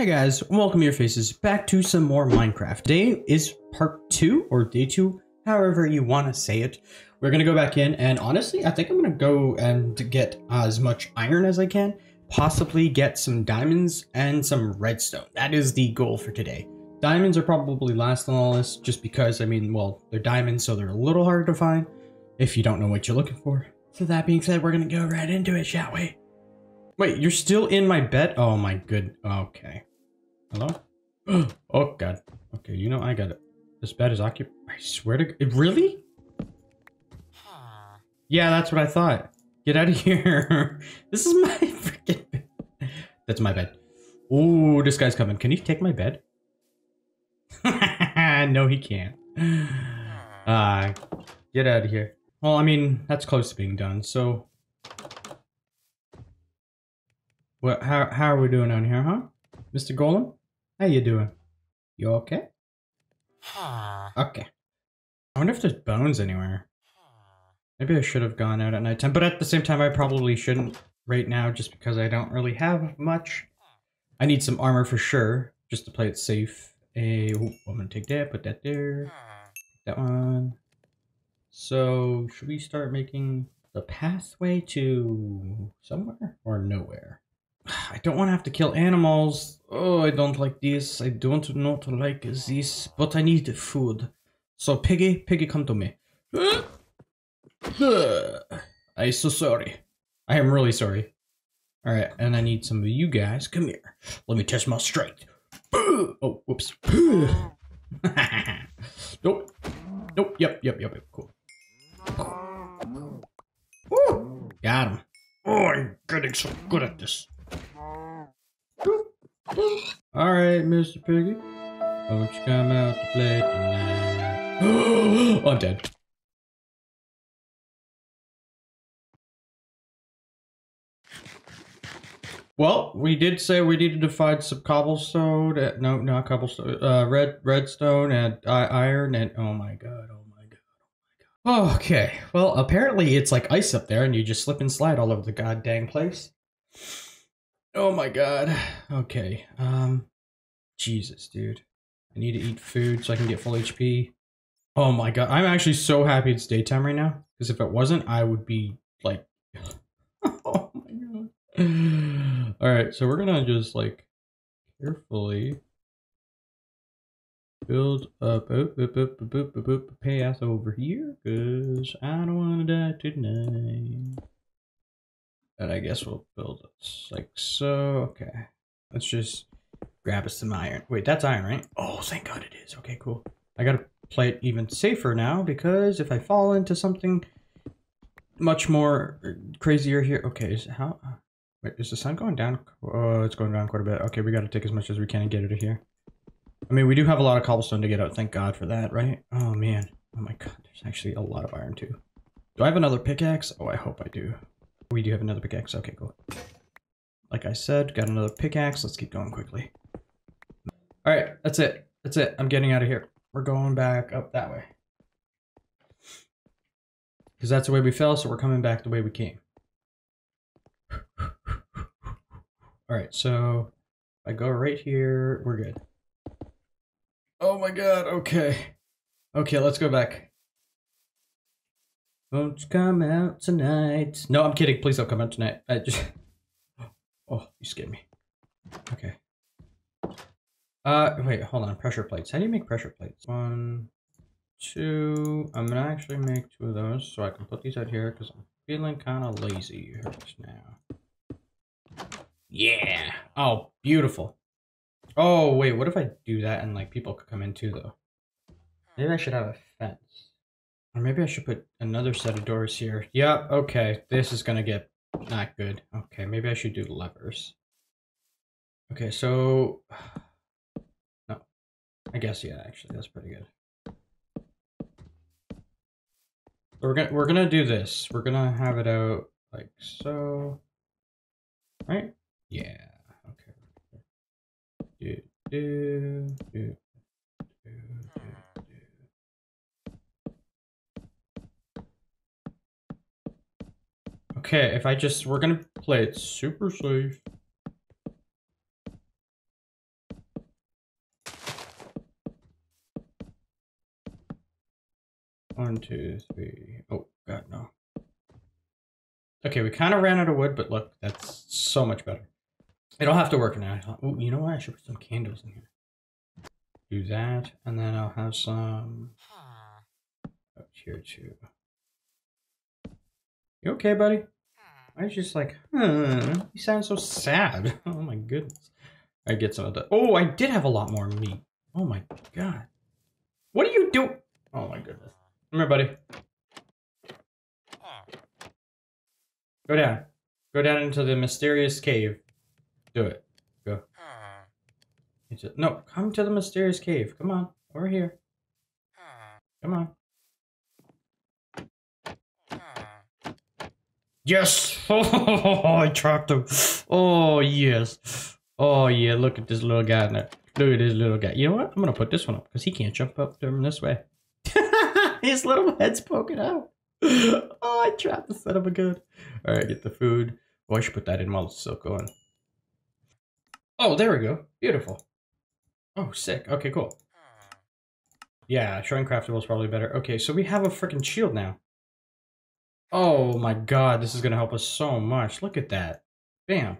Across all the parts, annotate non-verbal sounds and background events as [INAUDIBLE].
Hey guys, welcome your faces back to some more Minecraft. Day is part two or day two, however you want to say it. We're gonna go back in and honestly, I think I'm gonna go and get as much iron as I can, possibly get some diamonds and some redstone. That is the goal for today. Diamonds are probably last on all this just because, I mean, well, they're diamonds, so they're a little hard to find if you don't know what you're looking for. So that being said, we're gonna go right into it, shall we? Wait, you're still in my bed? Oh my good. Okay. Hello? [CLEARS THROAT] oh god. Okay, you know I got it. This bed is occupied. I swear to God. Really? Yeah, that's what I thought. Get out of [LAUGHS] here. this is my [LAUGHS] freaking bed. [LAUGHS] That's my bed. Ooh, this guy's coming. Can he take my bed? no, he can't. [SIGHS] Uh, get out of here. Well, I mean, that's close to being done, so... What, how, how are we doing down here, huh? Mr. Golem? How you doing? You okay? Ah. okay. I wonder if there's bones anywhere. Maybe I should have gone out at nighttime, but at the same time, I probably shouldn't right now just because I don't really have much. I need some armor for sure, just to play it safe. A, oh, I'm gonna take that, put that there, that one. So, should we start making the pathway to somewhere or nowhere? [SIGHS] I don't want to have to kill animals. Oh, I don't like this. I don't not like this, but I need food. So, Piggy, Piggy, come to me. [SIGHS] I'm so sorry. I am really sorry. All right, and I need some of you guys. Come here. Let me test my strength. [GASPS] Oh, whoops. [SIGHS] [LAUGHS] nope. Nope. Yep, yep, yep, yep. Cool. Woo! Got him. Oh, I'm getting so good at this. All right, Mr. Piggy. Won't you come out to play tonight? [GASPS] I'm dead. Well, we did say we needed to find some cobblestone. Uh, no, not cobblestone. Uh, red redstone and uh, iron and oh my god, oh my god, oh my god. Okay, well apparently it's like ice up there, and you just slip and slide all over the goddamn place. Oh my god. [SIGHS] Okay. Um, Jesus, dude. I need to eat food so I can get full HP. Oh my god, I'm actually so happy it's daytime right now because if it wasn't, I would be like. [LAUGHS] oh my god. [SIGHS] All right, so we're gonna just like carefully build up boop, boop, boop, boop, boop, boop, path over here because I don't want to die tonight. And I guess we'll build it like so. Okay, let's just grab us some iron. Wait, that's iron, right? Oh, thank God it is. Okay, cool. I gotta play it even safer now because if I fall into something much more crazier here. Okay, is how Wait, is the sun going down? Oh, it's going down quite a bit. Okay, we got to take as much as we can and get it here. I mean, we do have a lot of cobblestone to get out. Thank God for that, right? Oh, man. Oh, my God. There's actually a lot of iron, too. Do I have another pickaxe? Oh, I hope I do. Oh, we do have another pickaxe. Okay, cool. Like I said, got another pickaxe. Let's keep going quickly. All right, that's it. That's it. I'm getting out of here. We're going back up that way. Because that's the way we fell, so we're coming back the way we came. All right, so I go right here, we're good. Oh my god, okay. Okay, let's go back. Won't you come out tonight? No, I'm kidding. Please don't come out tonight. I just... [GASPS] Oh, you scared me. Okay. Uh, wait, hold on. Pressure plates. How do you make pressure plates? One, two. I'm gonna actually make two of those so I can put these out here because I'm feeling kind of lazy right now. Yeah. Oh, beautiful. Oh, wait, what if I do that and like people could come in too though? Maybe I should have a fence. Or maybe I should put another set of doors here. Yeah, okay. This is gonna get not good. Okay, maybe I should do levers. Okay, so [SIGHS] no. I guess yeah, actually that's pretty good. We're gonna we're gonna do this. We're gonna have it out like so. Right? Yeah. Okay. Do, do, do, Okay, if I just, we're gonna play it super safe. One, two, three. Oh, God, no. Okay, we kind of ran out of wood, but look, that's so much better. It'll have to work now. Oh, you know what? I should put some candles in here. Do that, and then I'll have some up here too. You okay, buddy? Hmm. I was just like, huh, you sound so sad. [LAUGHS] Oh my goodness. I get some of that. Oh, I did have a lot more meat. Oh my god. What are you doing? Oh my goodness. Come here, buddy. Hmm. Go down. Go down into the mysterious cave. Do it. Go. Hmm. No, come to the mysterious cave. Come on. Over here. Come on. Yes! [LAUGHS] Oh, I trapped him. Oh, yes. Oh, yeah, look at this little guy there. Look at this little guy. You know what? I'm going to put this one up because he can't jump up from this way. [LAUGHS] His little head's poking out. [LAUGHS] Oh, I trapped the son of a gun. All right, get the food. Oh, I should put that in while it's still going. Oh, there we go. Beautiful. Oh, sick. Okay, cool. Yeah, shrine craftable is probably better. Okay, so we have a freaking shield now. Oh my god, this is going to help us so much. Look at that. Bam.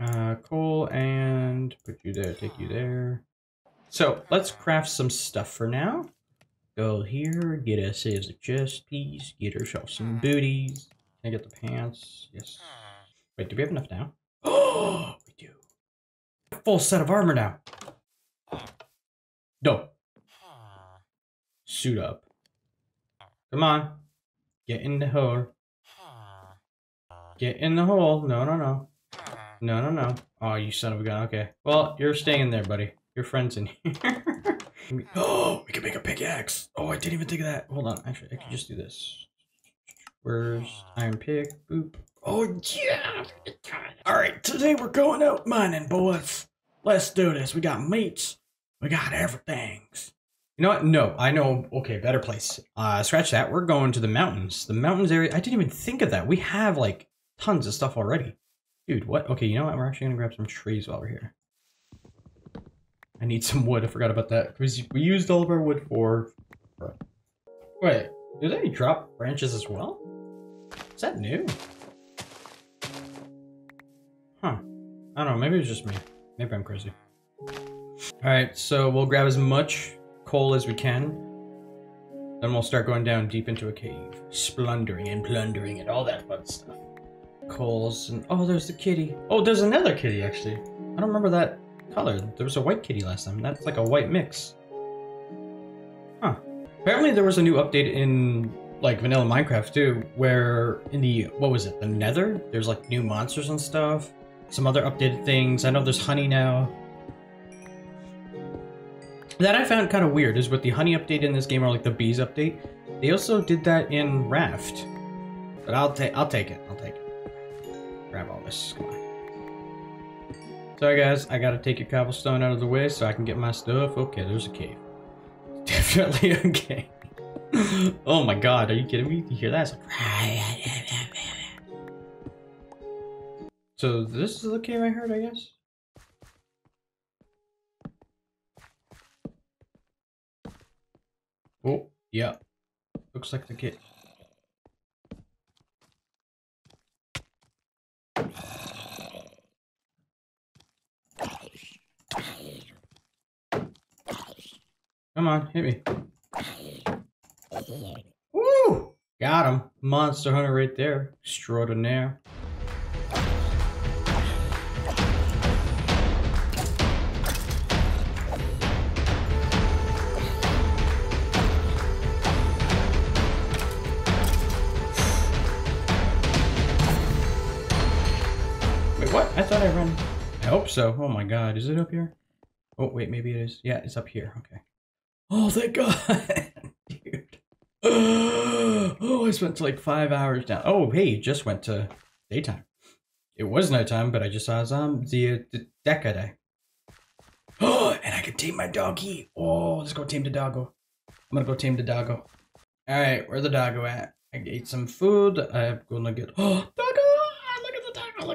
Uh, coal and put you there, take you there. So let's craft some stuff for now. Go here, get us a chest piece, get ourselves some hmm. booties. Can I get the pants? Yes. Hmm. Wait, do we have enough now? Oh, [GASPS] we do. Full set of armor now. No. Hmm. Suit up. Come on. Get in the hole. Get in the hole. No, no, no. No, no, no. Oh, you son of a gun. Okay. Well, you're staying in there, buddy. Your friend's in here. oh, [GASPS] we can make a pickaxe. Oh, I didn't even think of that. Hold on. Actually, I can just do this. Where's iron pick? Boop. Oh, yeah. All right. Today we're going out mining, boys. Let's do this. We got meats. We got everything. You know what? No, I know. Okay, better place. Uh, scratch that. We're going to the mountains. The mountains area. I didn't even think of that. We have like tons of stuff already. Dude, what? Okay, you know what? We're actually gonna grab some trees while we're here. I need some wood. I forgot about that. Because we used all of our wood for... Wait, do they drop branches as well? Is that new? Huh. I don't know. Maybe it's just me. Maybe I'm crazy. Alright, so we'll grab as much coal as we can. Then we'll start going down deep into a cave. Splundering and plundering and all that fun stuff. Coals and oh there's the kitty. Oh there's another kitty actually. I don't remember that color. There was a white kitty last time. That's like a white mix. Huh. Apparently there was a new update in like vanilla minecraft too where in the what was it the nether? There's like new monsters and stuff. Some other updated things. I know there's honey now that i found kind of weird is with the honey update in this game or like the bees update they also did that in raft but i'll take i'll take it i'll take it grab all this. Come on. Sorry guys, I gotta take your cobblestone out of the way so I can get my stuff. Okay, there's a cave. [LAUGHS] Definitely cave. [LAUGHS] oh my god, are you kidding me? You hear that? Like... [LAUGHS] So this is the cave I heard, I guess? Oh, yeah. Looks like the cave. Come on, hit me. Woo! Got him. Monster hunter right there. Extraordinaire. I thought I ran... I hope so. Oh my god, is it up here? Oh, wait, maybe it is. Yeah, it's up here. Okay. Oh, thank God, [LAUGHS] dude. Oh, I spent like five hours down. Oh, hey, just went to daytime. It was nighttime, but I just saw um the, the Deca day. Oh, [GASPS] and I can tame my doggy. Oh, let's go tame the doggo. I'm gonna go tame the doggo. All right, where the doggo at? I ate some food. I'm gonna get. [GASPS] [GASPS] Oh,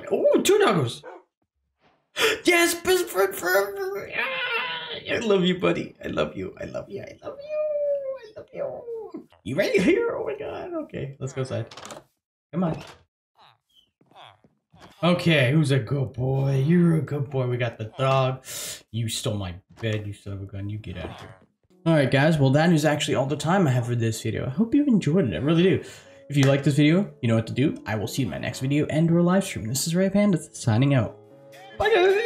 doggo. Oh, two doggos. [GASPS] Yes, best friend forever. I love you, buddy. I love you. I love you. I love you. I love you. You ready here? Oh my god. Okay, let's go outside. Come on. Okay, who's a good boy? You're a good boy. We got the dog. You stole my bed, you son of a gun. You get out of here. Alright guys, well that is actually all the time I have for this video. I hope you enjoyed it, I really do. If you like this video, you know what to do. I will see you in my next video and or live stream. This is Ray Panda signing out. Bye guys!